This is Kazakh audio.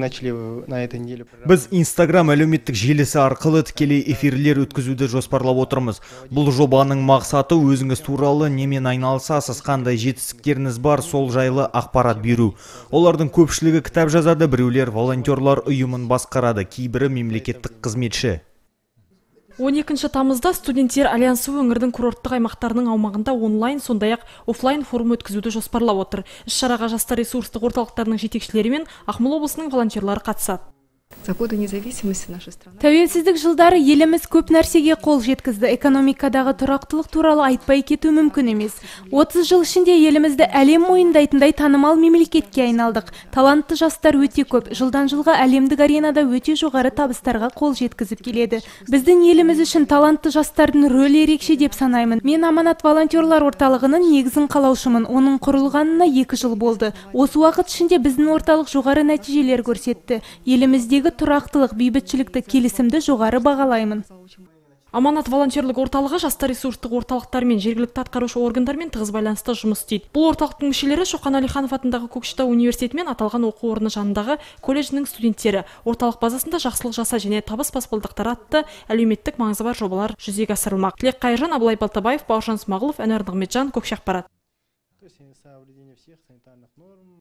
начали на этой неделе. біз инстаграм әлеуметтік желісі арқылы тікелей эфирлер өткізуді жоспарлап отырмыз. Бұл жобаның мақсаты өзіңіз туралы немен айналысасыз қандай жетістіктеріңіз бар сол жайлы ақпарат беру. Олардың көпшілігі кітап жазады біреулер волонтерлар ұйымын басқарады кейбірі мемлекеттік қызметші. 12 тамызда студенттер альянсы өңірдің курорттық аймақтарының аумағында онлайн сондай ақ офлайн форум өткізуді жоспарлап отыр. Іс шараға жастар ресурстық орталықтарының жетекшілері мен ақмола облысының волонтерлары қатысады. За годы независимости наша страна тәуелсіздік жылдары еліміз көп нәрсеге қол жеткізді. Экономикадағы тұрақтылық туралы айтпай кету мүмкін емес. 30 жыл ішінде елімізді әлем мойындайтындай танымал мемлекетке айналдық. Талантты жастар өте көп. Жылдан жылға әлемдік аренада өте жоғары табыстарға қол жеткізіп келеді. Біздің еліміз үшін талантты жастардың рөлі ерекше деп санаймын. Мен аманат волонтерлар орталығының негізін қалаушымын. Оның құрылғанына екі жыл болды. Осы уақыт ішінде біздің орталық жоғары нәтижелер көрсетті. Еліміздегі тұрақтылық бейбітшілікті келісімді жоғары бағалаймын. Аманат волонтерлік орталығы жастар ресурстық орталықтармен жергілікті атқарушы органдармен тығыз байланыста жұмыс істейді. Бұл орталықтың мүшелері шоқан әлиханов атындағы көкшетау университеті мен аталған оқу орны жанындағы колледждің студенттері. Орталық базасында жақсылық жаса және табыс баспалдақтары атты әлеуметтік маңызы бар жобалар жүзеге асырылмақ. Тілек қайыржан абылай балтабаев бауыржан смағұлов әнуар нығметжан көкше ақпарат.